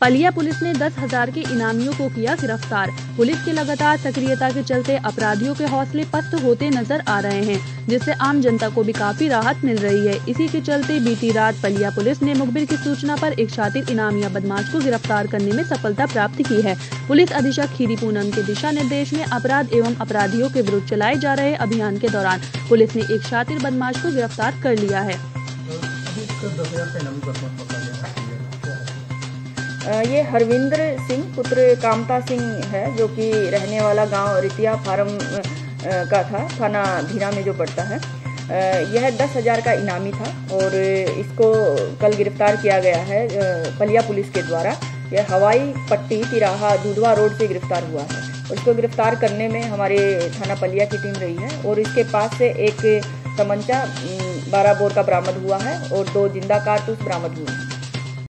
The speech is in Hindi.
पलिया पुलिस ने दस हज़ार के इनामियों को किया गिरफ़्तार। पुलिस की लगातार सक्रियता के चलते अपराधियों के हौसले पस्त होते नज़र आ रहे हैं, जिससे आम जनता को भी काफ़ी राहत मिल रही है। इसी के चलते बीती रात पलिया पुलिस ने मुखबिर की सूचना पर एक शातिर इनामिया बदमाश को गिरफ़्तार करने में सफलता प्राप्त की है। पुलिस अधीक्षक खीरी पूनम के दिशा निर्देश में अपराध एवं अपराधियों के विरुद्ध चलाए जा रहे अभियान के दौरान पुलिस ने एक शातिर बदमाश को गिरफ़्तार कर लिया है। ये हरविंद्र सिंह, पुत्र कामता सिंह है, जो कि रहने वाला गाँव रितिया फार्म का था, थाना धीरा में जो पड़ता है। यह दस हज़ार का इनामी था और इसको कल गिरफ़्तार किया गया है पलिया पुलिस के द्वारा। यह हवाई पट्टी तिराहा दुधवा रोड से गिरफ़्तार हुआ है। उसको गिरफ़्तार करने में हमारे थाना पलिया की टीम रही है और इसके पास से एक तमंचा बारह बोर का बरामद हुआ है और दो ज़िंदा कारतूस बरामद हुए हैं।